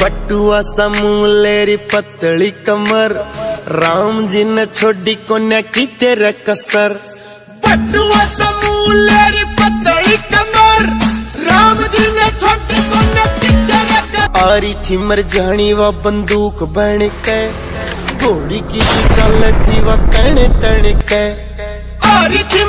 बटुआ समूलेरी पतली कमर। राम जी ने छोड़ी कोन्या की तेरे कसर? बटुआ समूलेरी पतली कमर। राम जी ने छोड़ी कोन्या की तेरे कसर? आरी थी मर जानी वा बंदूक बन के घोड़ी की चल थी वा तण तण के। आरी थी